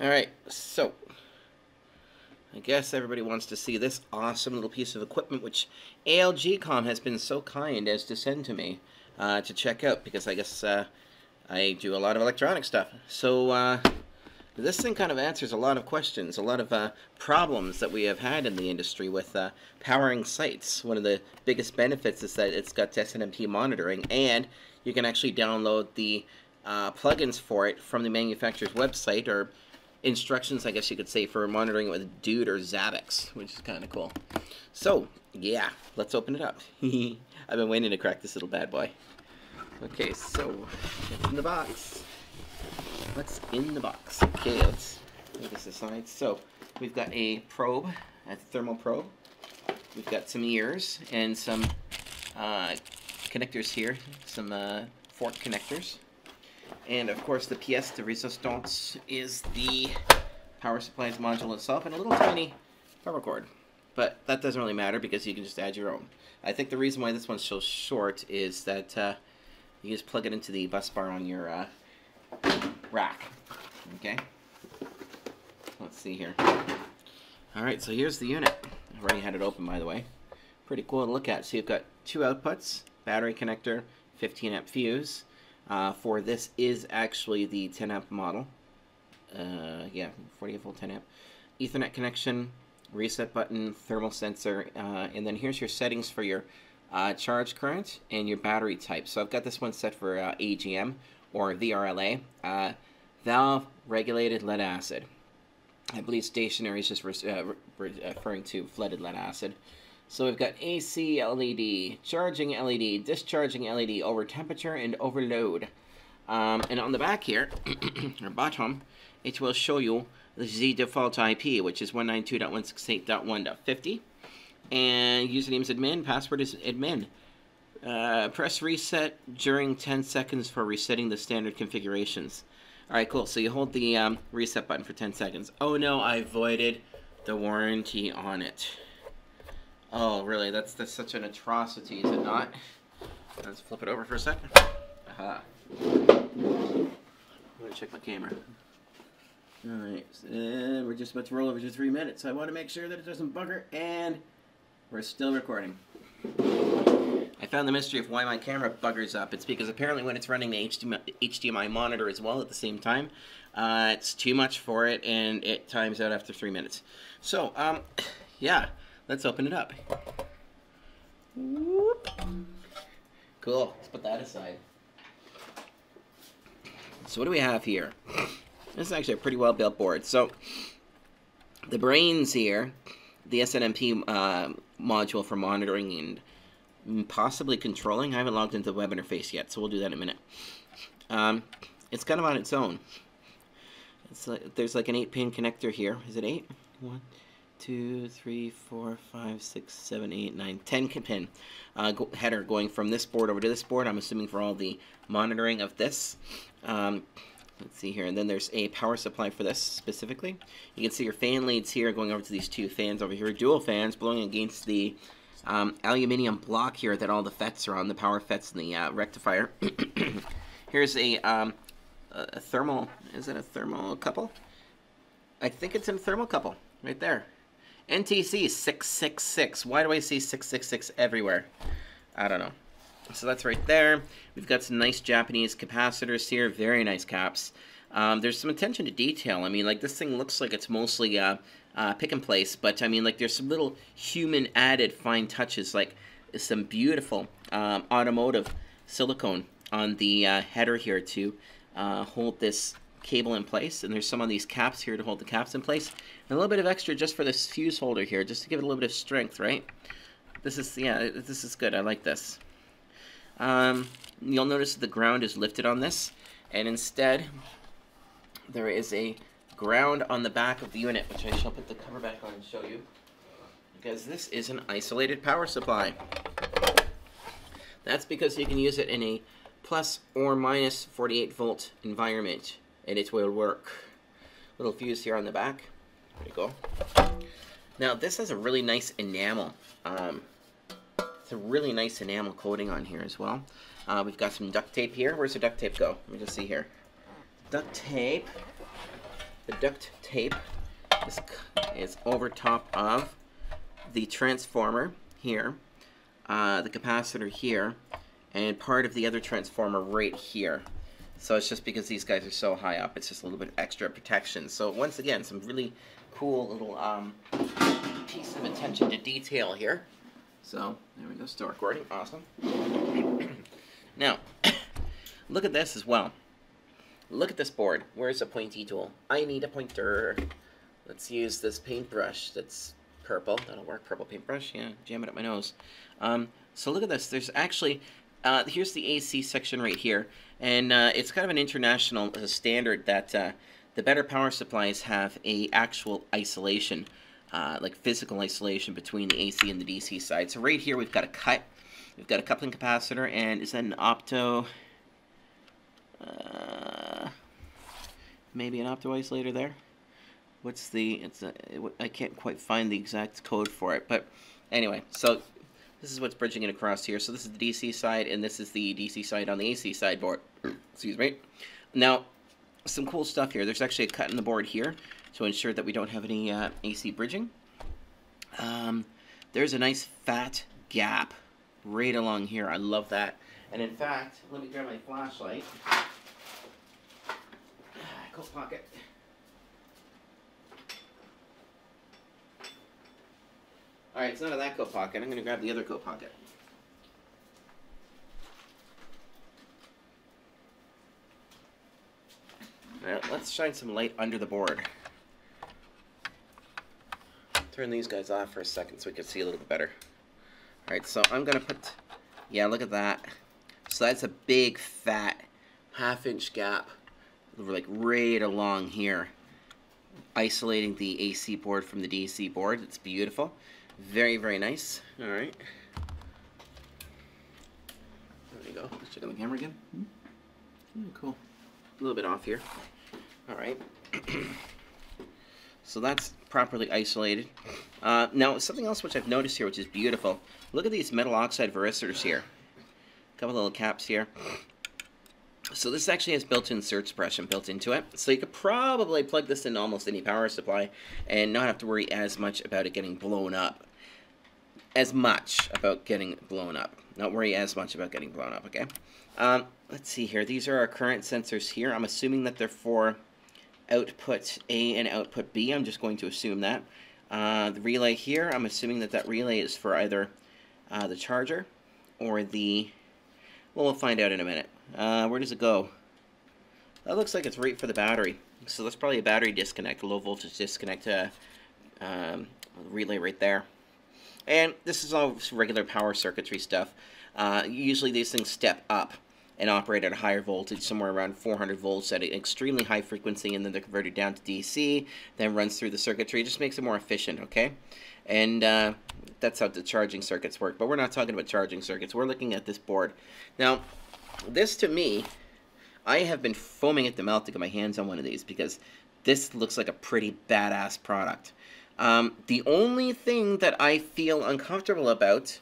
Alright, so I guess everybody wants to see this awesome little piece of equipment which ALGCom has been so kind as to send to me uh, to check out because I guess uh, I do a lot of electronic stuff. So uh, this thing kind of answers a lot of questions, a lot of uh, problems that we have had in the industry with uh, powering sites. One of the biggest benefits is that it's got SNMP monitoring and you can actually download the uh, plugins for it from the manufacturer's website or instructions, I guess you could say, for monitoring it with Dude or Zabbix, which is kind of cool. So, yeah, let's open it up. I've been waiting to crack this little bad boy. Okay, so, what's in the box? What's in the box? Okay, let's move this aside. So, we've got a probe, a thermal probe. We've got some ears and some uh, connectors here, some uh, fork connectors. And of course the pièce de résistance is the power supplies module itself and a little tiny power cord. But that doesn't really matter because you can just add your own. I think the reason why this one's so short is that uh, you just plug it into the bus bar on your uh, rack. Okay? Let's see here. Alright, so here's the unit. I already had it open by the way. Pretty cool to look at. So you've got two outputs, battery connector, 15 amp fuse, uh, for this is actually the 10 amp model. Uh, yeah, 48 volt 10 amp. Ethernet connection, reset button, thermal sensor, uh, and then here's your settings for your uh, charge current and your battery type. So I've got this one set for uh, AGM or VRLA, uh, valve regulated lead acid. I believe stationary is just re re referring to flooded lead acid. So we've got AC LED, charging LED, discharging LED over temperature and over load. Um, and on the back here, or bottom, it will show you the Z default IP, which is 192.168.1.50. And username is admin, password is admin. Uh, press reset during 10 seconds for resetting the standard configurations. Alright, cool. So you hold the um, reset button for 10 seconds. Oh no, I voided the warranty on it. Oh, really? That's that's such an atrocity, is it not? Let's flip it over for a second. Aha. I'm gonna check my camera. Alright, and we're just about to roll over to three minutes. I want to make sure that it doesn't bugger, and we're still recording. I found the mystery of why my camera buggers up. It's because apparently when it's running the HDMI, HDMI monitor as well at the same time, uh, it's too much for it, and it times out after three minutes. So, um, yeah. Let's open it up. Whoop. Cool. Let's put that aside. So what do we have here? This is actually a pretty well built board. So the brains here, the SNMP uh, module for monitoring and possibly controlling. I haven't logged into the web interface yet, so we'll do that in a minute. Um, it's kind of on its own. It's like, there's like an 8-pin connector here. Is it 8? One, two, three, four, five, six, seven, eight, nine, ten pin uh, go header going from this board over to this board. I'm assuming for all the monitoring of this. Um, let's see here, and then there's a power supply for this specifically. You can see your fan leads here going over to these two fans over here, dual fans blowing against the um, aluminium block here that all the FETs are on, the power FETs and the uh, rectifier. Here's a, um, a thermal, is it a thermocouple? I think it's a thermocouple right there. NTC 666. Why do I see 666 everywhere? I don't know. So that's right there. We've got some nice Japanese capacitors here. Very nice caps. Um, there's some attention to detail. I mean, like, this thing looks like it's mostly uh, uh, pick and place, but, I mean, like, there's some little human added fine touches, like some beautiful um, automotive silicone on the uh, header here to uh, hold this cable in place, and there's some on these caps here to hold the caps in place. And a little bit of extra just for this fuse holder here, just to give it a little bit of strength, right? This is, yeah, this is good. I like this. Um, you'll notice the ground is lifted on this, and instead there is a ground on the back of the unit, which I shall put the cover back on and show you, because this is an isolated power supply. That's because you can use it in a plus or minus 48 volt environment and it will work. Little fuse here on the back. There you go. Now this has a really nice enamel. Um, it's a really nice enamel coating on here as well. Uh, we've got some duct tape here. Where's the duct tape go? Let me just see here. Duct tape the duct tape is, is over top of the transformer here, uh, the capacitor here, and part of the other transformer right here. So it's just because these guys are so high up, it's just a little bit extra protection. So once again, some really cool little um, piece of attention to detail here. So there we go, still recording, awesome. now, look at this as well. Look at this board. Where's a pointy tool? I need a pointer. Let's use this paintbrush that's purple. That'll work, purple paintbrush. Yeah, jam it up my nose. Um, so look at this. There's actually, uh, here's the AC section right here. And uh, it's kind of an international uh, standard that uh, the better power supplies have a actual isolation, uh, like physical isolation between the AC and the DC side. So right here we've got a cut. We've got a coupling capacitor, and is that an opto? Uh, maybe an opto isolator there. What's the? It's a, I can't quite find the exact code for it, but anyway. So this is what's bridging it across here. So this is the DC side, and this is the DC side on the AC side board. Excuse me. Now, some cool stuff here. There's actually a cut in the board here to ensure that we don't have any uh, AC bridging. Um, there's a nice fat gap right along here. I love that. And in fact, let me grab my flashlight. Coat pocket. Alright, it's not in that coat pocket. I'm going to grab the other coat pocket. Now, let's shine some light under the board. Turn these guys off for a second so we can see a little bit better. Alright, so I'm going to put... Yeah, look at that. So that's a big, fat, half-inch gap, like right along here, isolating the AC board from the DC board. It's beautiful. Very, very nice. All right. There we go. Let's check on the camera again. Mm -hmm. cool. A little bit off here. All right. so that's properly isolated. Uh, now, something else which I've noticed here, which is beautiful. Look at these metal oxide varistors here. A couple little caps here. So this actually has built-in surge suppression built into it. So you could probably plug this in almost any power supply and not have to worry as much about it getting blown up as much about getting blown up. Not worry as much about getting blown up, okay? Um, let's see here. These are our current sensors here. I'm assuming that they're for output A and output B. I'm just going to assume that. Uh, the relay here, I'm assuming that that relay is for either uh, the charger or the... Well, we'll find out in a minute. Uh, where does it go? That looks like it's right for the battery. So that's probably a battery disconnect, a low voltage disconnect uh, um, relay right there. And this is all regular power circuitry stuff. Uh, usually these things step up and operate at a higher voltage, somewhere around 400 volts at an extremely high frequency, and then they're converted down to DC, then runs through the circuitry. It just makes it more efficient, okay? And uh, that's how the charging circuits work. But we're not talking about charging circuits. We're looking at this board. Now, this to me, I have been foaming at the mouth to get my hands on one of these because this looks like a pretty badass product. Um, the only thing that I feel uncomfortable about,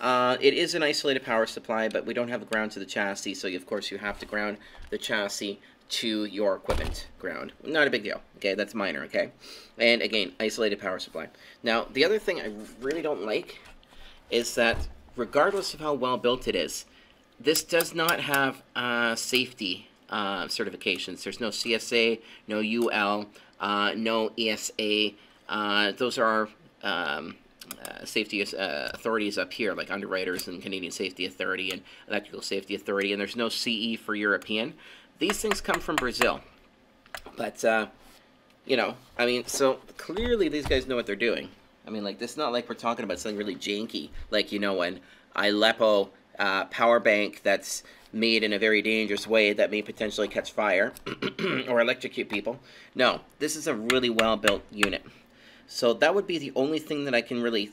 uh, it is an isolated power supply, but we don't have a ground to the chassis, so you, of course you have to ground the chassis to your equipment ground. Not a big deal, okay? That's minor, okay? And again, isolated power supply. Now, the other thing I really don't like is that regardless of how well built it is, this does not have uh, safety uh, certifications. There's no CSA, no UL, uh, no ESA, uh, those are um, uh, safety uh, authorities up here, like underwriters and Canadian Safety Authority and Electrical Safety Authority, and there's no CE for European. These things come from Brazil. But, uh, you know, I mean, so clearly these guys know what they're doing. I mean, like, this is not like we're talking about something really janky, like, you know, an iLepo uh, power bank that's made in a very dangerous way that may potentially catch fire or electrocute people. No, this is a really well-built unit. So that would be the only thing that I can really...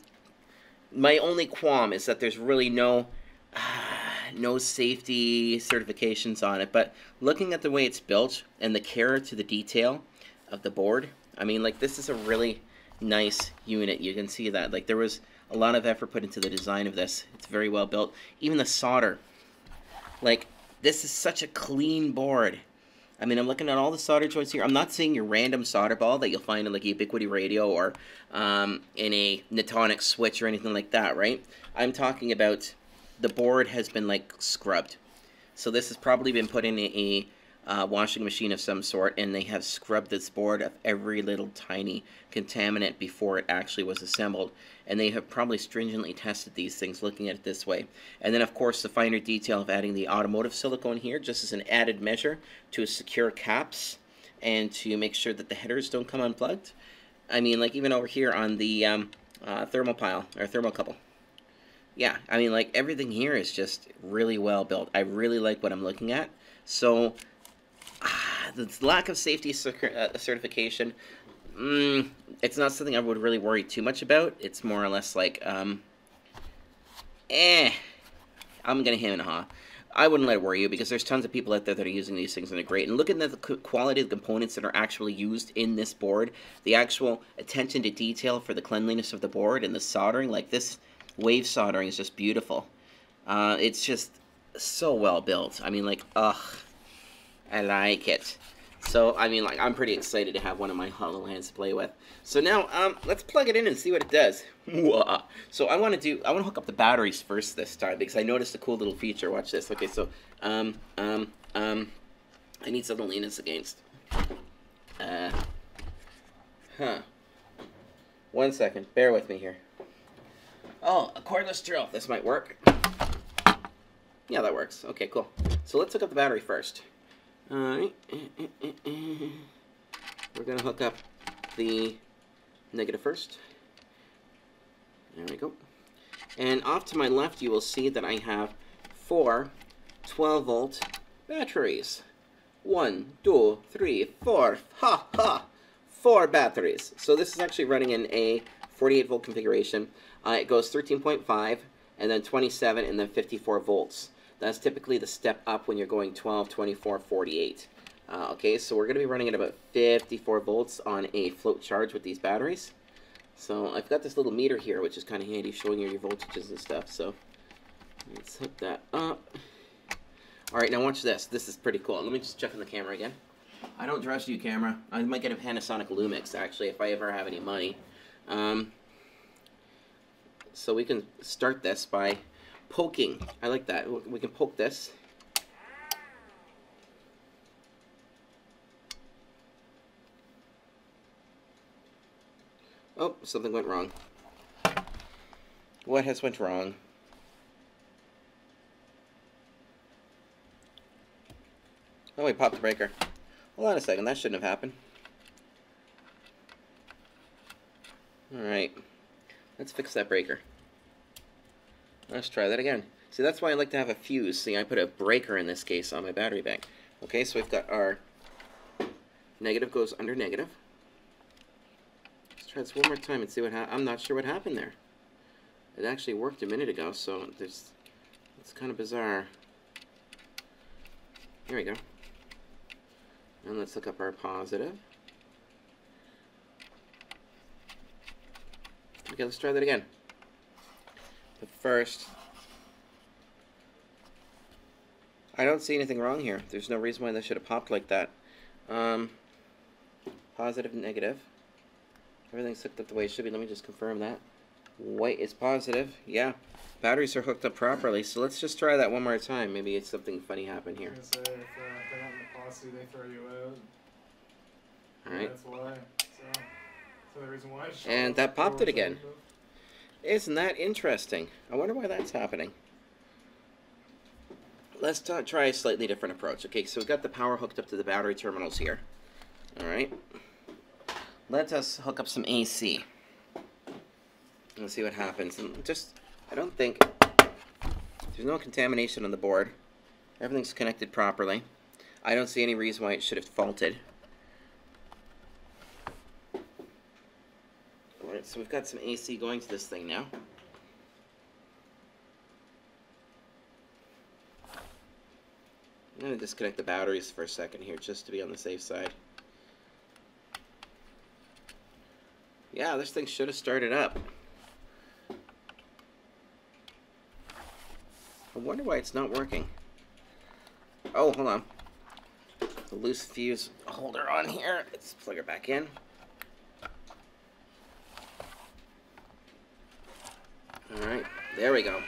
My only qualm is that there's really no... Uh, no safety certifications on it, but looking at the way it's built and the care to the detail of the board, I mean, like, this is a really nice unit. You can see that. Like, there was a lot of effort put into the design of this. It's very well built. Even the solder. Like, this is such a clean board. I mean, I'm looking at all the solder joints here. I'm not seeing your random solder ball that you'll find in like a Ubiquiti radio or um, in a Netonix switch or anything like that, right? I'm talking about the board has been like scrubbed. So this has probably been put in a, a uh, washing machine of some sort, and they have scrubbed this board of every little tiny contaminant before it actually was assembled. And they have probably stringently tested these things, looking at it this way. And then, of course, the finer detail of adding the automotive silicone here, just as an added measure to secure caps and to make sure that the headers don't come unplugged. I mean, like even over here on the um, uh, thermopile or thermocouple. Yeah, I mean, like everything here is just really well built. I really like what I'm looking at. So the lack of safety uh, certification, mm, it's not something I would really worry too much about. It's more or less like, um, eh, I'm gonna him and ha. I wouldn't let it worry you because there's tons of people out there that are using these things and they're great. And looking at the quality of the components that are actually used in this board, the actual attention to detail for the cleanliness of the board and the soldering, like this wave soldering is just beautiful. Uh, it's just so well built. I mean, like, ugh. I like it. So, I mean, like, I'm pretty excited to have one of my HoloLens to play with. So now, um, let's plug it in and see what it does. so I want to do, I want to hook up the batteries first this time because I noticed a cool little feature. Watch this. Okay, so, um, um, um, I need something to lean this against. Uh, huh. One second. Bear with me here. Oh, a cordless drill. This might work. Yeah, that works. Okay, cool. So let's hook up the battery first. Alright. We're going to hook up the negative first. There we go. And off to my left, you will see that I have four 12 volt batteries. One, two, three, four. Ha ha! Four batteries. So this is actually running in a 48 volt configuration. Uh, it goes 13.5 and then 27 and then 54 volts. That's typically the step up when you're going 12, 24, 48. Uh, okay, so we're going to be running at about 54 volts on a float charge with these batteries. So I've got this little meter here, which is kind of handy, showing you your voltages and stuff. So let's hook that up. All right, now watch this. This is pretty cool. Let me just check on the camera again. I don't trust you, camera. I might get a Panasonic Lumix, actually, if I ever have any money. Um, so we can start this by poking. I like that. We can poke this. Oh, something went wrong. What has went wrong? Oh, we popped the breaker. Hold on a second, that shouldn't have happened. Alright, let's fix that breaker. Let's try that again. See, that's why I like to have a fuse. See, I put a breaker in this case on my battery bank. Okay, so we've got our negative goes under negative. Let's try this one more time and see what happened. I'm not sure what happened there. It actually worked a minute ago, so there's it's kind of bizarre. Here we go. And let's look up our positive. Okay, let's try that again. But first, I don't see anything wrong here. There's no reason why this should have popped like that. Um, positive, negative. Everything's hooked up the way it should be. Let me just confirm that. White is positive. Yeah, batteries are hooked up properly. So let's just try that one more time. Maybe it's something funny happened here. Say, if, uh, they're not in the posse, they throw you out. All right. That's why. So, so the reason why. And that popped it again. Isn't that interesting? I wonder why that's happening. Let's try a slightly different approach. Okay, so we've got the power hooked up to the battery terminals here. Alright. Let us hook up some AC. Let's see what happens. And just, I don't think, there's no contamination on the board. Everything's connected properly. I don't see any reason why it should have faulted. So we've got some AC going to this thing now. I'm going to disconnect the batteries for a second here just to be on the safe side. Yeah, this thing should have started up. I wonder why it's not working. Oh, hold on. the loose fuse holder on here. Let's plug her back in. Alright, there we go.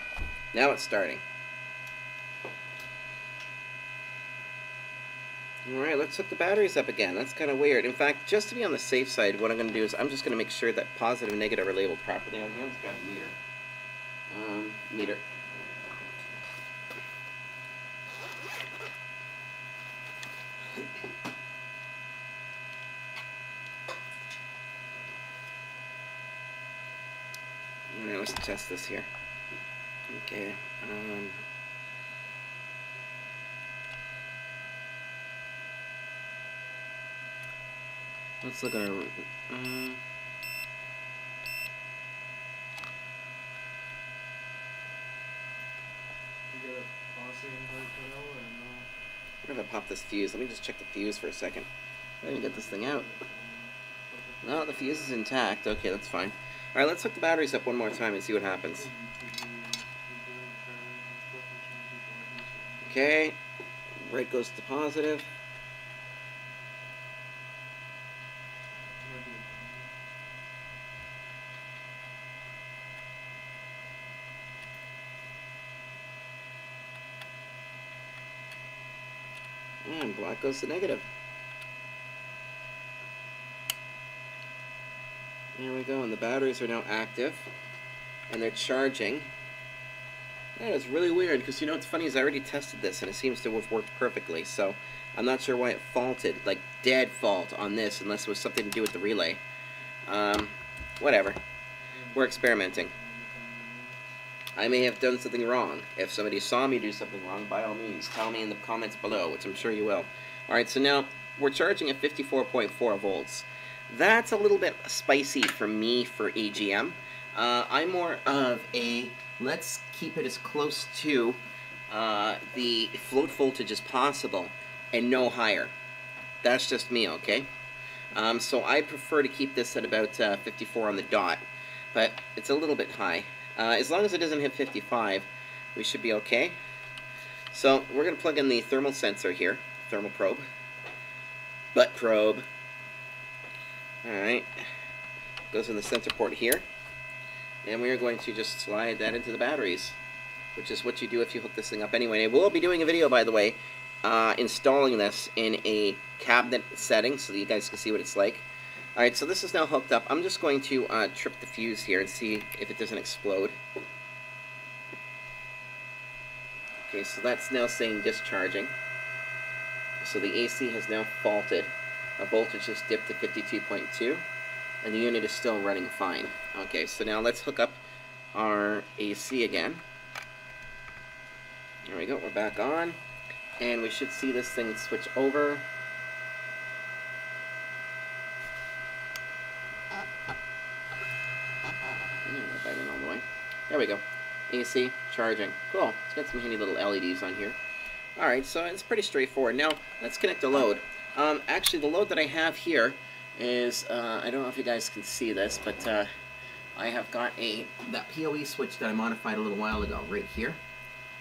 Now it's starting. Alright, let's hook the batteries up again. That's kind of weird. In fact, just to be on the safe side, what I'm going to do is I'm just going to make sure that positive and negative are labeled properly. On here, it's got a meter. Um, meter. Alright, let's test this here. Okay. Um, let's look at our. Um, You get a posse invert panel and uh, Where did I pop this fuse? Let me just check the fuse for a second. I didn't get this thing out. uh, No, the fuse is intact. Okay, that's fine. Alright, let's hook the batteries up one more time and see what happens. Okay. Right goes to positive. And black goes to negative. There we go, and the batteries are now active, and they're charging. Yeah, it's really weird, because you know what's funny is I already tested this, and it seems to have worked perfectly, so I'm not sure why it faulted, like dead fault on this, unless it was something to do with the relay. Um, whatever. We're experimenting. I may have done something wrong. If somebody saw me do something wrong, by all means, tell me in the comments below, which I'm sure you will. Alright, so now, we're charging at 54.4 volts. That's a little bit spicy for me for AGM. Uh, I'm more of a, let's keep it as close to uh, the float voltage as possible, and no higher. That's just me, okay? Um, so I prefer to keep this at about uh, 54 on the dot, but it's a little bit high. Uh, as long as it doesn't hit 55, we should be okay. So we're going to plug in the thermal sensor here, thermal probe, butt probe. Alright, goes in the center port here. And we are going to just slide that into the batteries, which is what you do if you hook this thing up anyway. And I will be doing a video, by the way, uh, installing this in a cabinet setting so that you guys can see what it's like. Alright, so this is now hooked up. I'm just going to uh, trip the fuse here and see if it doesn't explode. Okay, so that's now saying discharging. So the AC has now faulted. Our voltage has dipped to 52.2, and the unit is still running fine. Okay, so now let's hook up our AC again. There we go, we're back on. And we should see this thing switch over. There we go. AC charging. Cool. It's got some handy little LEDs on here. Alright, so it's pretty straightforward. Now, let's connect the load. Um, actually, the load that I have here is, uh, I don't know if you guys can see this, but uh, I have got a that PoE switch that I modified a little while ago right here.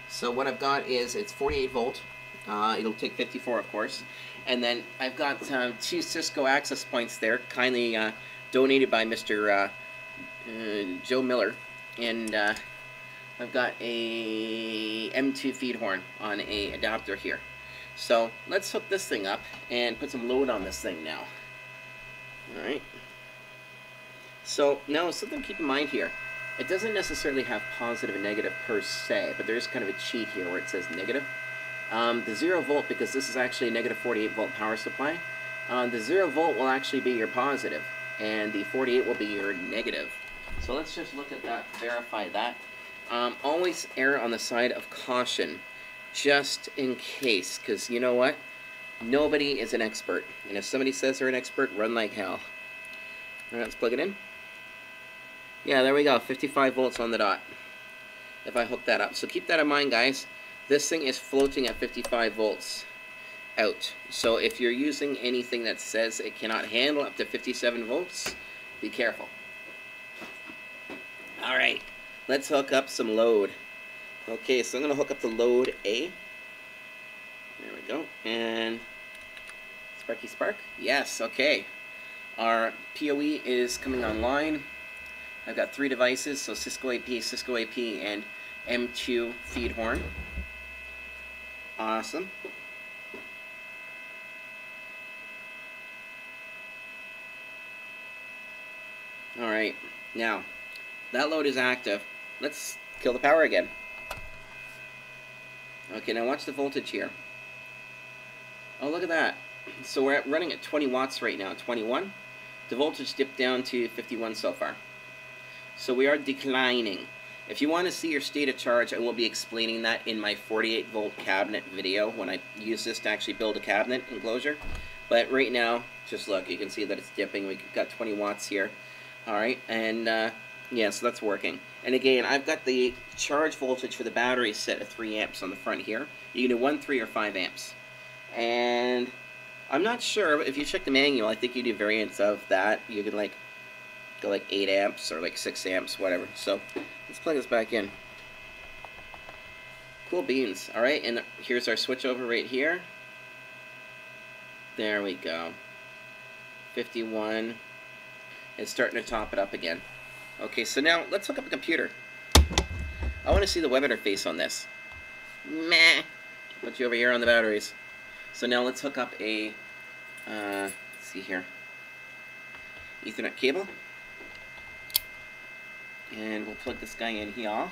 So what I've got is, it's 48 volt. Uh, it'll take 54, of course. And then I've got um, two Cisco access points there, kindly uh, donated by Mr. Uh, Joe Miller. And I've got a M2 feed horn on a adapter here. So let's hook this thing up and put some load on this thing now. Alright. So now something to keep in mind here. It doesn't necessarily have positive and negative per se, but there is kind of a cheat here where it says negative. Um, the 0 volt, because this is actually a negative 48 volt power supply, uh, the 0 volt will actually be your positive, and the 48 will be your negative. So let's just look at that, verify that. Um, always err on the side of caution, just in case, because you know what? Nobody is an expert, and if somebody says they're an expert, run like hell. Alright, let's plug it in. Yeah, there we go, 55 volts on the dot, if I hook that up. So keep that in mind, guys. This thing is floating at 55 volts out. So if you're using anything that says it cannot handle up to 57 volts, be careful. Alright, let's hook up some load. Okay, so I'm going to hook up the load A. There we go. And Sparky Spark? Yes, okay. Our PoE is coming online. I've got three devices, so Cisco AP, Cisco AP, and M2 feed horn. Awesome. Alright, now, that load is active. Let's kill the power again. Okay, now watch the voltage here. Oh, look at that. So we're at, running at 20 watts right now, 21. The voltage dipped down to 51 so far. So we are declining. If you want to see your state of charge, I will be explaining that in my 48 volt cabinet video when I use this to actually build a cabinet enclosure. But right now, just look, you can see that it's dipping. We've got 20 watts here. Alright, and uh, yeah, so that's working. And again, I've got the charge voltage for the battery set at 3 amps on the front here. You can do 1, 3, or 5 amps. And I'm not sure, but if you check the manual, I think you do variants of that. You can like go like 8 amps or like 6 amps, whatever. So let's plug this back in. Cool beans. Alright, and here's our switch over right here. There we go. 51. It's starting to top it up again. Okay, so now let's hook up a computer. I want to see the web interface on this. Meh. Put you over here on the batteries. So now let's hook up a, uh, see here, Ethernet cable. And we'll plug this guy in here.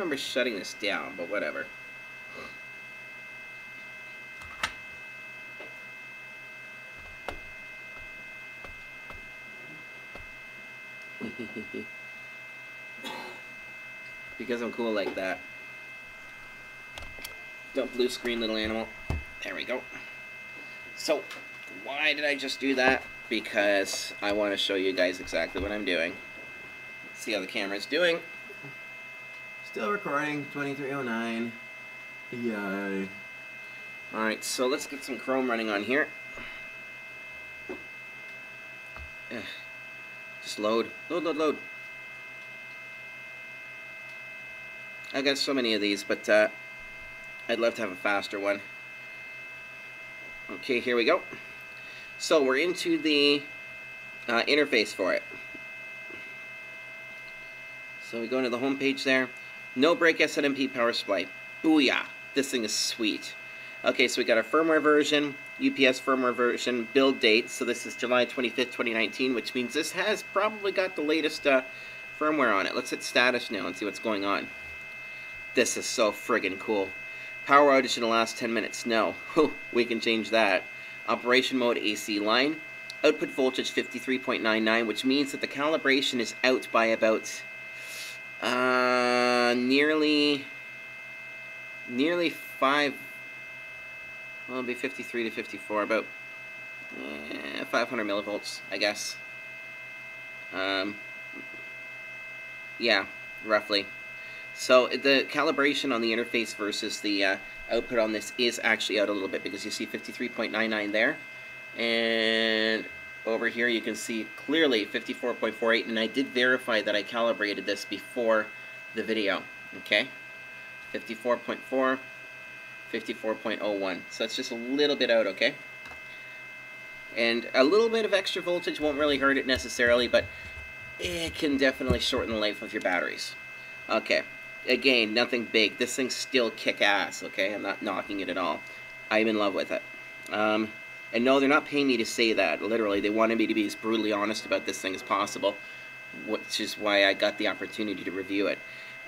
Remember shutting this down, but whatever. because I'm cool like that. Don't blue screen, little animal. There we go. So, why did I just do that? Because I want to show you guys exactly what I'm doing. See how the camera's doing. Still recording, 2309. Yay. Alright, so let's get some Chrome running on here. Just load. Load, load, load. I got so many of these, but uh, I'd love to have a faster one. Okay, here we go. So we're into the uh, interface for it. So we go into the home page there. No break SNMP power supply. Booyah! This thing is sweet. Okay, so we got our firmware version, UPS firmware version, build date. So this is July 25th, 2019, which means this has probably got the latest uh, firmware on it. Let's hit status now and see what's going on. This is so friggin' cool. Power outage in the last 10 minutes. No, we can change that. Operation mode AC line. Output voltage 53.99, which means that the calibration is out by about uh, nearly nearly five well, it'll be 53 to 54, about eh, 500 millivolts, I guess. Um, yeah, roughly. So the calibration on the interface versus the uh, output on this is actually out a little bit because you see 53.99 there. And over here you can see clearly 54.48 and I did verify that I calibrated this before the video. Okay, 54.4 54.01. So it's just a little bit out, okay? And a little bit of extra voltage won't really hurt it necessarily, but it can definitely shorten the life of your batteries. Okay, again, nothing big. This thing's still kick-ass, okay? I'm not knocking it at all. I'm in love with it. Um, and no, they're not paying me to say that. Literally, they wanted me to be as brutally honest about this thing as possible, which is why I got the opportunity to review it.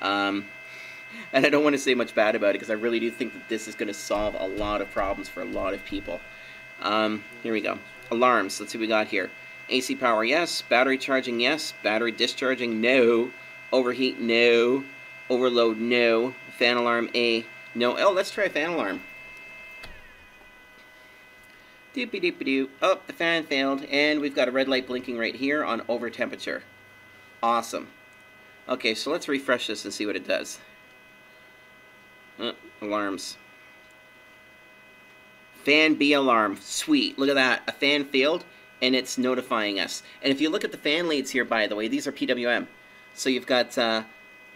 Um, and I don't want to say much bad about it because I really do think that this is going to solve a lot of problems for a lot of people. Um, here we go. Alarms. Let's see what we got here. AC power, yes. Battery charging, yes. Battery discharging, no. Overheat, no. Overload, no. Fan alarm, A, no. Oh, let's try fan alarm. Doopy doopy doo. Oh, the fan failed, and we've got a red light blinking right here on over temperature. Awesome. Okay, so let's refresh this and see what it does. Uh, alarms. Fan B alarm. Sweet. Look at that. A fan failed, and it's notifying us. And if you look at the fan leads here, by the way, these are PWM. So you've got uh,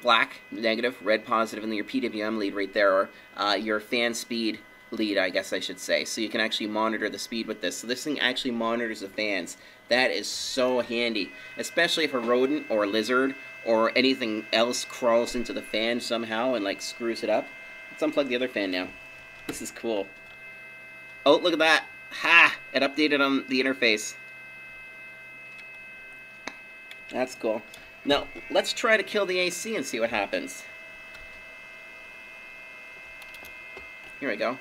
black, negative, red, positive, and then your PWM lead right there, or uh, your fan speed lead, I guess I should say. So you can actually monitor the speed with this. So this thing actually monitors the fans. That is so handy, especially if a rodent or a lizard or anything else crawls into the fan somehow and like screws it up. Let's unplug the other fan now. This is cool. Oh, look at that. Ha! It updated on the interface. That's cool. Now, let's try to kill the AC and see what happens. Here we go.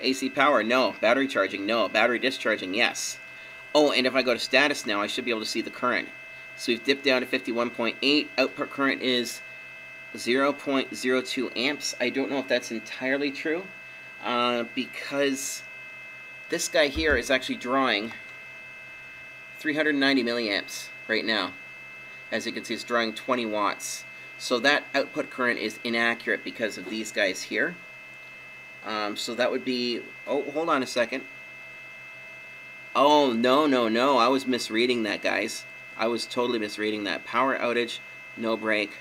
AC power, no. Battery charging, no. Battery discharging, yes. Oh, and if I go to status now, I should be able to see the current. So we've dipped down to 51.8. Output current is 0.02 amps. I don't know if that's entirely true uh, because this guy here is actually drawing 390 milliamps right now. As you can see, it's drawing 20 watts. So that output current is inaccurate because of these guys here. Um, so that would be, oh, hold on a second. Oh, no, no, no, I was misreading that, guys. I was totally misreading that. Power outage, no break,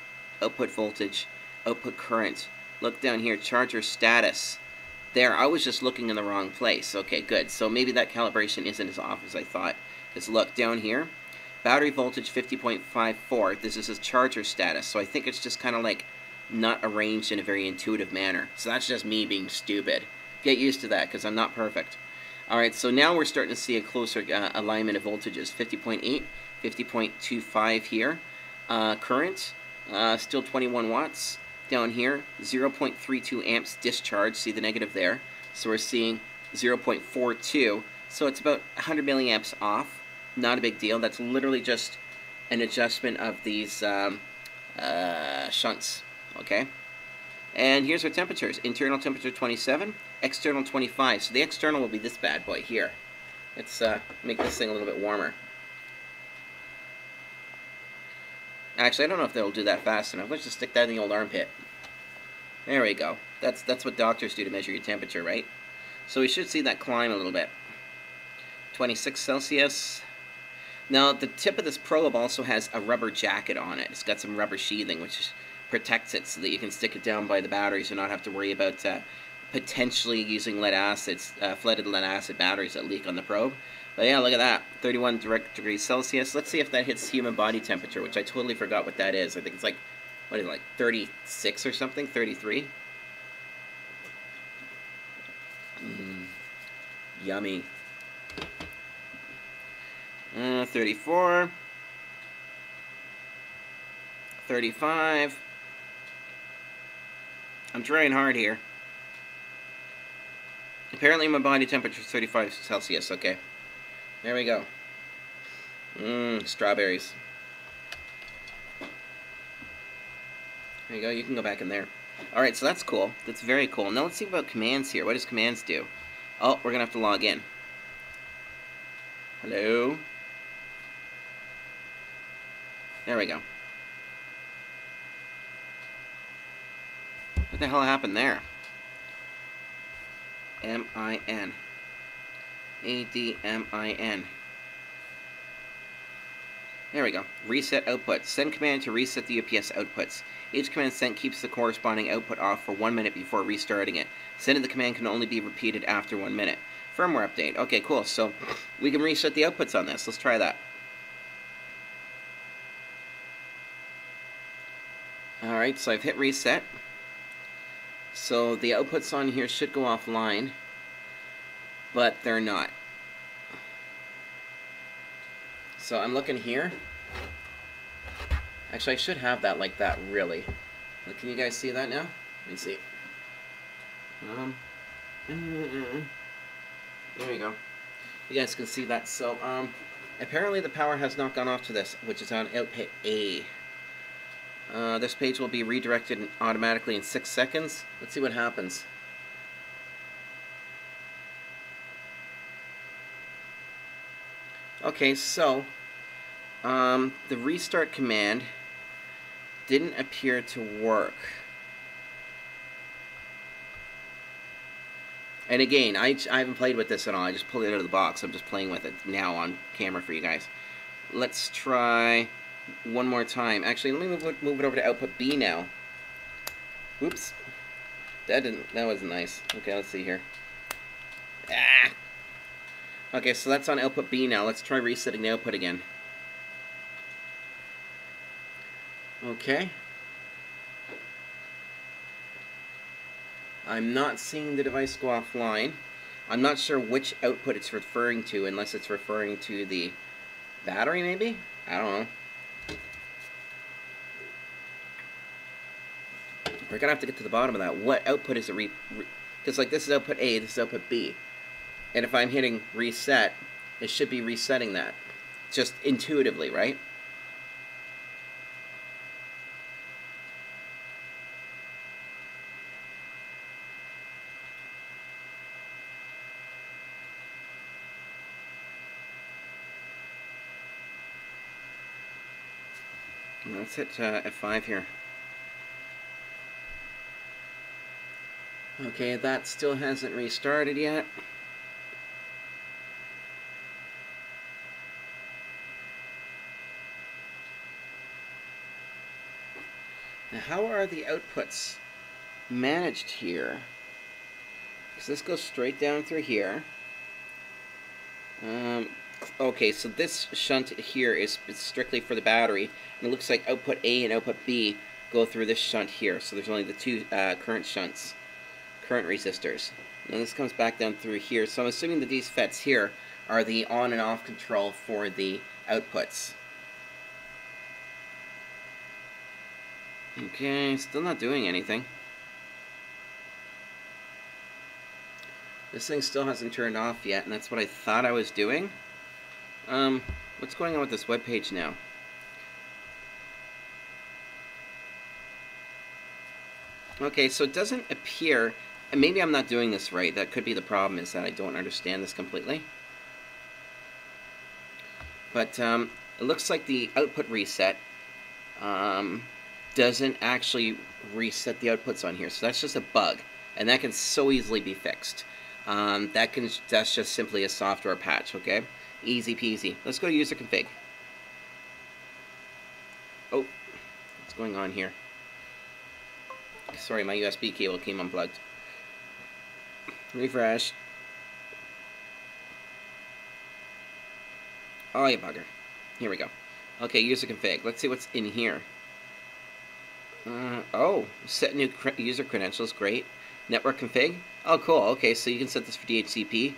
output voltage, output current. Look down here, charger status. There, I was just looking in the wrong place. Okay, good. So maybe that calibration isn't as off as I thought. Because look, down here, battery voltage 50.54. This is a charger status. So I think it's just kind of like not arranged in a very intuitive manner. So that's just me being stupid. Get used to that because I'm not perfect. Alright, so now we're starting to see a closer uh, alignment of voltages. 50.8, 50.25 here. Uh, current, uh, still 21 watts. Down here, 0.32 amps discharge. See the negative there. So we're seeing 0.42. So it's about 100 milliamps off. Not a big deal. That's literally just an adjustment of these um, uh, shunts okay? And here's our temperatures. Internal temperature 27, external 25. So the external will be this bad boy here. Let's uh, make this thing a little bit warmer. Actually, I don't know if that'll do that fast enough. Let's just stick that in the old armpit. There we go. That's, that's what doctors do to measure your temperature, right? So we should see that climb a little bit. 26 Celsius. Now, the tip of this probe also has a rubber jacket on it. It's got some rubber sheathing, which is protects it so that you can stick it down by the batteries and not have to worry about uh, potentially using lead acids, uh, flooded lead acid batteries that leak on the probe. But yeah, look at that, 31 direct degrees Celsius. Let's see if that hits human body temperature, which I totally forgot what that is. I think it's like, what is it, like 36 or something, 33? Mm, yummy. Uh, 34. 35. I'm trying hard here. Apparently my body temperature is 35 Celsius. Okay. There we go. Mmm, strawberries. There you go. You can go back in there. Alright, so that's cool. That's very cool. Now let's see about commands here. What does commands do? Oh, we're going to have to log in. Hello? There we go. What the hell happened there? M-I-N. A-D-M-I-N. There we go. Reset output. Send command to reset the UPS outputs. Each command sent keeps the corresponding output off for one minute before restarting it. Sending the command can only be repeated after one minute. Firmware update. Okay, cool. So we can reset the outputs on this. Let's try that. Alright, so I've hit reset. So the outputs on here should go offline, but they're not. So I'm looking here. Actually, I should have that like that, really. Can you guys see that now? Let me see. Um, there we go. You guys can see that. So, um, apparently the power has not gone off to this, which is on output A. Uh, this page will be redirected automatically in six seconds. Let's see what happens. Okay, so um, the restart command didn't appear to work. And again, I, I haven't played with this at all. I just pulled it out of the box. I'm just playing with it now on camera for you guys. Let's try one more time. Actually, let me move move it over to output B now. Oops. That didn't, that wasn't nice. Okay, let's see here. Ah! Okay, so that's on output B now. Let's try resetting the output again. Okay. I'm not seeing the device go offline. I'm not sure which output it's referring to, unless it's referring to the battery, maybe? I don't know. We're gonna have to get to the bottom of that. What output is it re... Because, like, this is output A, this is output B. And if I'm hitting reset, it should be resetting that. Just intuitively, right? Let's hit uh, F5 here. Okay, that still hasn't restarted yet. Now, how are the outputs managed here? Because this goes straight down through here. Um, okay, so this shunt here is strictly for the battery, and it looks like output A and output B go through this shunt here. So there's only the two uh, current shunts, current resistors. And this comes back down through here. So I'm assuming that these FETs here are the on and off control for the outputs. Okay, still not doing anything. This thing still hasn't turned off yet, and that's what I thought I was doing. Um, what's going on with this web page now? Okay, so it doesn't appear, and maybe I'm not doing this right. That could be the problem, is that I don't understand this completely. But um, it looks like the output reset um, doesn't actually reset the outputs on here. So that's just a bug, and that can so easily be fixed. Um, that can that's just simply a software patch, okay? Easy peasy. Let's go to user config. Oh, what's going on here? Sorry, my USB cable came unplugged. Refresh. Oh, you bugger. Here we go. Okay, user config. Let's see what's in here. Uh, oh, set new cre user credentials. Great. Network config. Oh, cool. Okay, so you can set this for DHCP.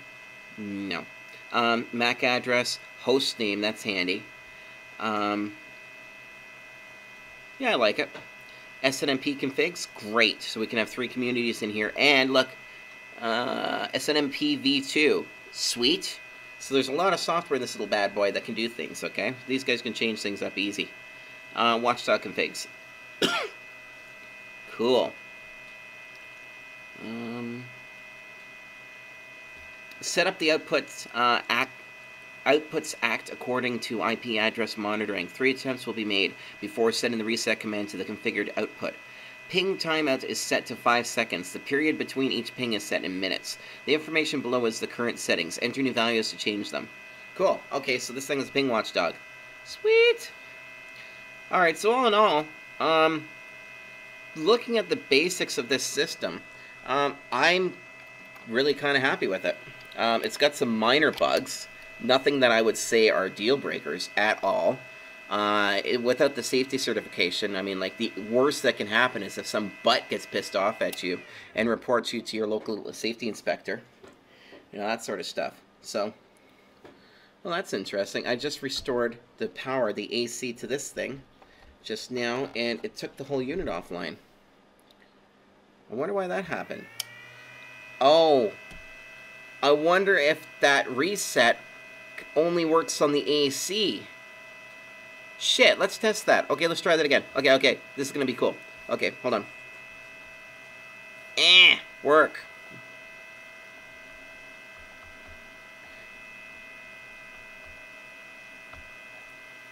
No. Um, MAC address, host name. That's handy. Um, yeah, I like it. SNMP configs, great. So we can have three communities in here. And look, uh, SNMP v2, sweet. So there's a lot of software in this little bad boy that can do things, okay? These guys can change things up easy. Uh, watchdog configs. cool. Um, set up the outputs uh, act outputs act according to IP address monitoring. Three attempts will be made before sending the reset command to the configured output. Ping timeout is set to 5 seconds. The period between each ping is set in minutes. The information below is the current settings. Enter new values to change them. Cool. Okay, so this thing is Ping Watchdog. Sweet! Alright, so all in all, um, looking at the basics of this system, um, I'm really kind of happy with it. Um, it's got some minor bugs nothing that I would say are deal breakers at all. Uh, it, without the safety certification, I mean, like, the worst that can happen is if some butt gets pissed off at you and reports you to your local safety inspector. You know, that sort of stuff. So, well, that's interesting. I just restored the power, the AC to this thing just now, and it took the whole unit offline. I wonder why that happened. Oh, I wonder if that reset only works on the AC. Shit, let's test that. Okay, let's try that again. Okay, okay, this is gonna be cool. Okay, hold on. Eh, work.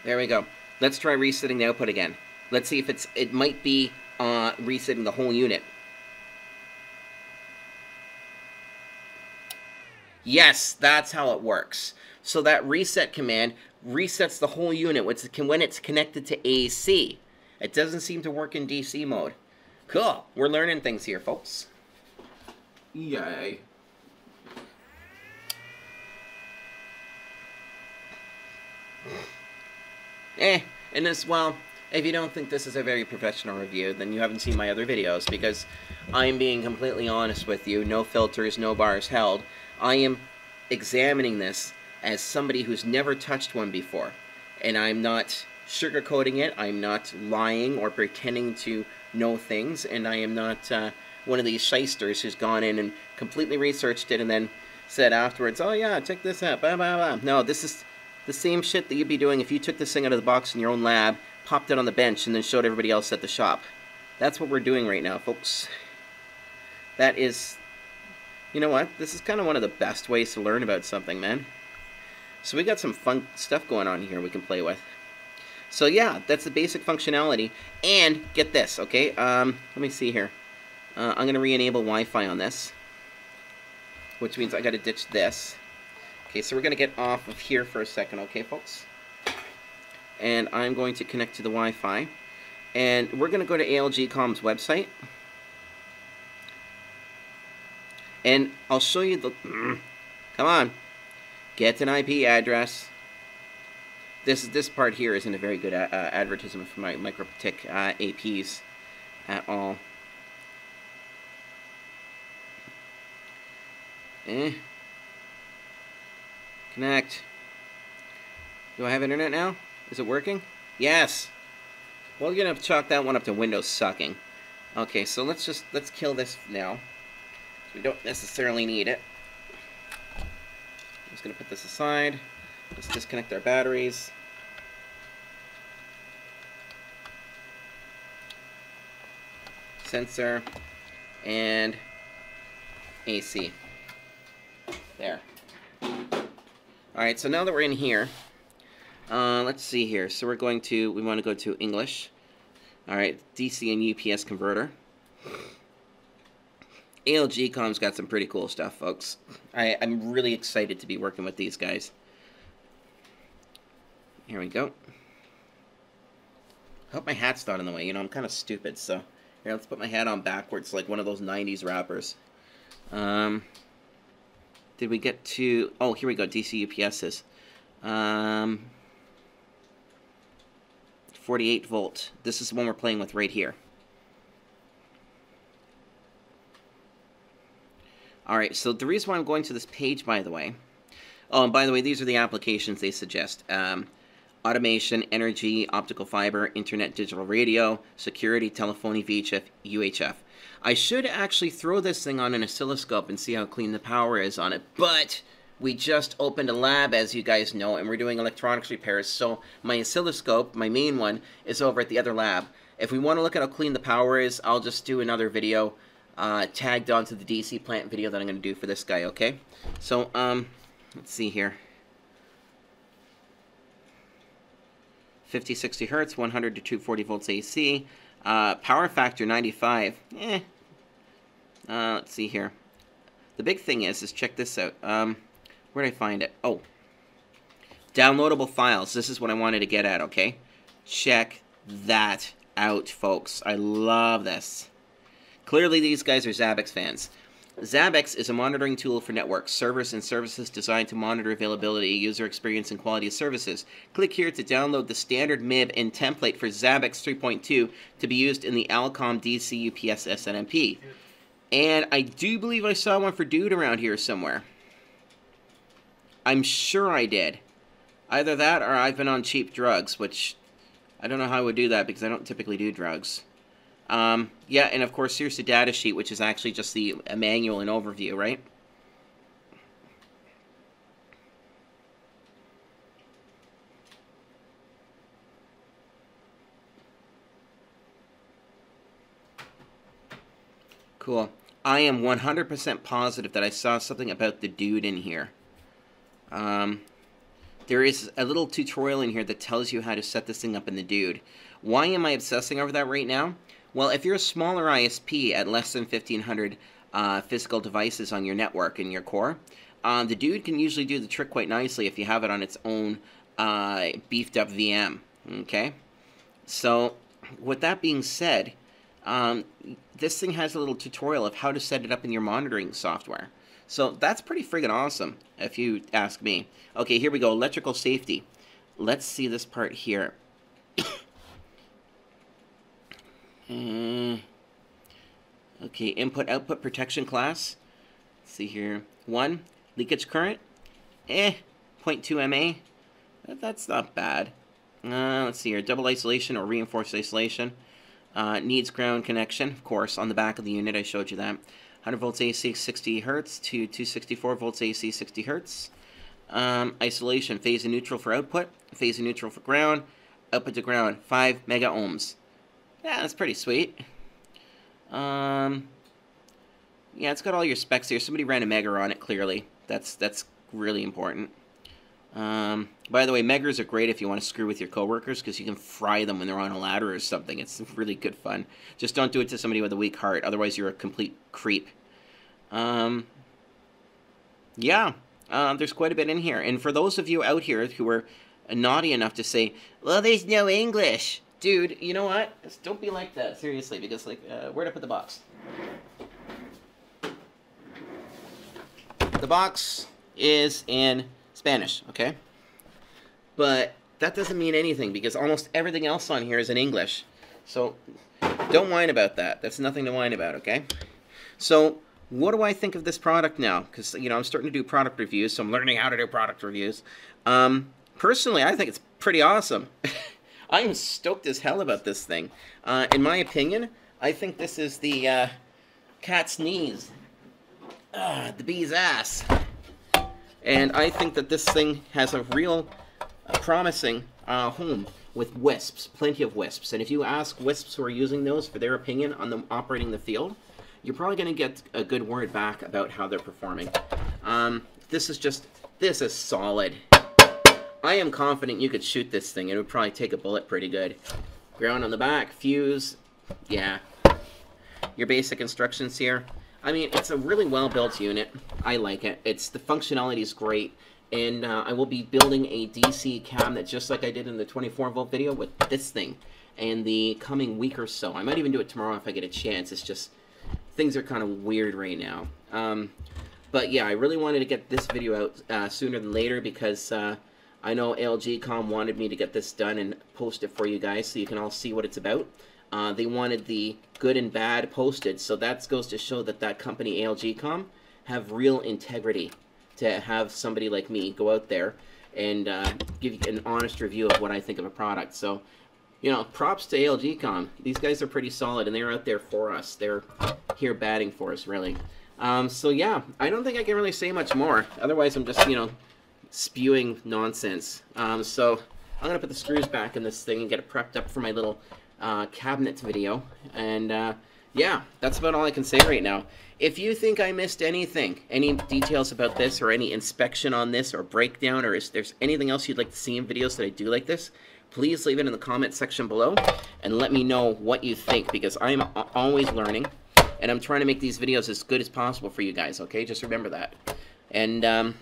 There we go. Let's try resetting the output again. Let's see if it's, it might be uh, resetting the whole unit. Yes, that's how it works. So that reset command resets the whole unit when it's connected to AC. It doesn't seem to work in DC mode. Cool. We're learning things here, folks. Yay. Eh, and this, well, if you don't think this is a very professional review, then you haven't seen my other videos, because I'm being completely honest with you, no filters, no bars held. I am examining this as somebody who's never touched one before, and I'm not sugarcoating it, I'm not lying or pretending to know things, and I am not uh, one of these shysters who's gone in and completely researched it and then said afterwards, oh yeah, check this out, blah, blah, blah. No, this is the same shit that you'd be doing if you took this thing out of the box in your own lab, popped it on the bench, and then showed everybody else at the shop. That's what we're doing right now, folks. That is, you know what? This is kind of one of the best ways to learn about something, man. So we got some fun stuff going on here we can play with. So yeah, that's the basic functionality. And get this, okay? Um, let me see here. Uh, I'm going to re-enable Wi-Fi on this, which means I got to ditch this. Okay, so we're going to get off of here for a second, okay, folks? And I'm going to connect to the Wi-Fi. And we're going to go to ALGcom's website. And I'll show you the... come on. Get an IP address. This this part here isn't a very good uh, advertisement for my MikroTik uh, APs at all. Eh. Connect. Do I have internet now? Is it working? Yes. Well, you're gonna chalk that one up to Windows sucking. Okay, so let's just let's kill this now. We don't necessarily need it. I'm just gonna put this aside. Let's disconnect our batteries. Sensor and AC. There. Alright, so now that we're in here, uh, let's see here. So we're going to, we want to go to English. Alright, DC and UPS converter. ALGcom's got some pretty cool stuff, folks. I, I'm really excited to be working with these guys. Here we go. I hope my hat's not in the way. You know, I'm kind of stupid, so... Here, let's put my hat on backwards like one of those 90s rappers. Um, did we get to... Oh, here we go, DC UPSs. Um, 48 volt. This is the one we're playing with right here. Alright, so the reason why I'm going to this page, by the way... Oh, and by the way, these are the applications they suggest. Um, automation, energy, optical fiber, internet, digital radio, security, telephony, VHF, UHF. I should actually throw this thing on an oscilloscope and see how clean the power is on it, but we just opened a lab, as you guys know, and we're doing electronics repairs, so my oscilloscope, my main one, is over at the other lab. If we want to look at how clean the power is, I'll just do another video uh, tagged onto the DC plant video that I'm going to do for this guy, okay? So, um, let's see here. 50, 60 hertz, 100 to 240 volts AC. Uh, power factor 95. Eh. Uh, let's see here. The big thing is, is check this out. Um, where did I find it? Oh. Downloadable files. This is what I wanted to get at, okay? Check that out, folks. I love this. Clearly, these guys are Zabbix fans. Zabbix is a monitoring tool for networks, servers, and services designed to monitor availability, user experience, and quality of services. Click here to download the standard MIB and template for Zabbix 3.2 to be used in the Alcom DC UPS SNMP. And I do believe I saw one for Dude around here somewhere. I'm sure I did. Either that or I've been on cheap drugs, which I don't know how I would do that because I don't typically do drugs. Um, yeah, and of course, here's the data sheet, which is actually just the manual and overview, right? Cool. I am 100% positive that I saw something about the dude in here. Um, there is a little tutorial in here that tells you how to set this thing up in the dude. Why am I obsessing over that right now? Well, if you're a smaller ISP at less than 1,500 uh, physical devices on your network in your core, Um, the dude can usually do the trick quite nicely if you have it on its own uh, beefed up VM. Okay, so with that being said, um, this thing has a little tutorial of how to set it up in your monitoring software. So that's pretty friggin' awesome, if you ask me. Okay, here we go. Electrical safety. Let's see this part here. Uh, okay, input output protection class. Let's see here. One, leakage current. Eh, 0.2 MA. That's not bad. Uh, let's see here. Double isolation or reinforced isolation. Uh, needs ground connection, of course, on the back of the unit. I showed you that. 100 volts AC 60 hertz to 264 volts AC 60 hertz. Um, isolation, phase and neutral for output, phase and neutral for ground, output to ground, 5 mega ohms. Yeah, that's pretty sweet. Um, yeah, it's got all your specs here. Somebody ran a Megger on it, clearly. That's that's really important. Um, by the way, Meggers are great if you want to screw with your coworkers because you can fry them when they're on a ladder or something. It's really good fun. Just don't do it to somebody with a weak heart, otherwise you're a complete creep. Um, yeah, uh, there's quite a bit in here. And for those of you out here who are naughty enough to say, well, there's no English. Dude, you know what? Just don't be like that, seriously, because, like, uh, where'd I put the box? The box is in Spanish, okay? But that doesn't mean anything because almost everything else on here is in English. So don't whine about that. That's nothing to whine about, okay? So what do I think of this product now? Because, you know, I'm starting to do product reviews, so I'm learning how to do product reviews. Um, personally, I think it's pretty awesome. I'm stoked as hell about this thing. Uh, in my opinion, I think this is the uh, cat's knees. Uh, the bee's ass. And I think that this thing has a real uh, promising uh, home with wisps, plenty of wisps. And if you ask wisps who are using those for their opinion on them operating the field, you're probably going to get a good word back about how they're performing. Um, this is just, this is solid. I am confident you could shoot this thing. It would probably take a bullet pretty good. Ground on the back, fuse, yeah. Your basic instructions here. I mean, it's a really well-built unit. I like it. It's The functionality is great. And uh, I will be building a DC cabinet just like I did in the 24-volt video with this thing in the coming week or so. I might even do it tomorrow if I get a chance. It's just, things are kind of weird right now. Um, but yeah, I really wanted to get this video out uh, sooner than later because uh, I know ALGcom wanted me to get this done and post it for you guys so you can all see what it's about. Uh, they wanted the good and bad posted, so that goes to show that that company, ALGcom, have real integrity to have somebody like me go out there and uh, give you an honest review of what I think of a product. So, you know, props to ALGcom. These guys are pretty solid, and they're out there for us. They're here batting for us, really. Um, so, yeah, I don't think I can really say much more. Otherwise, I'm just, you know, spewing nonsense. Um, so I'm to put the screws back in this thing and get it prepped up for my little uh, cabinet video. And uh, yeah, that's about all I can say right now. If you think I missed anything, any details about this or any inspection on this or breakdown or if there's anything else you'd like to see in videos that I do like this, please leave it in the comment section below and let me know what you think because I'm always learning and I'm trying to make these videos as good as possible for you guys, okay? Just remember that. And um,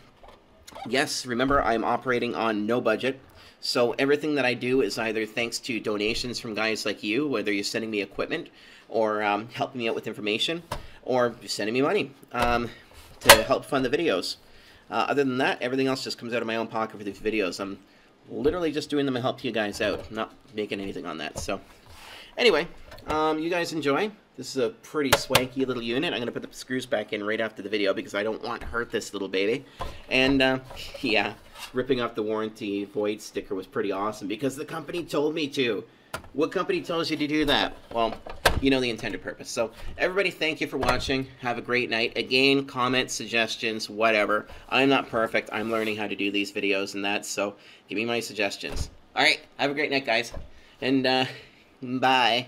yes, remember I'm operating on no budget. So everything that I do is either thanks to donations from guys like you, whether you're sending me equipment or um, helping me out with information, or sending me money um, to help fund the videos. Uh, other than that, everything else just comes out of my own pocket for these videos. I'm literally just doing them to help you guys out, not making anything on that. So anyway, um, you guys enjoy. This is a pretty swanky little unit. I'm going to put the screws back in right after the video because I don't want to hurt this little baby. And, uh, yeah, ripping off the warranty void sticker was pretty awesome because the company told me to. What company tells you to do that? Well, you know the intended purpose. So, everybody, thank you for watching. Have a great night. Again, comments, suggestions, whatever. I'm not perfect. I'm learning how to do these videos and that, so give me my suggestions. All right, have a great night, guys. And, uh, bye.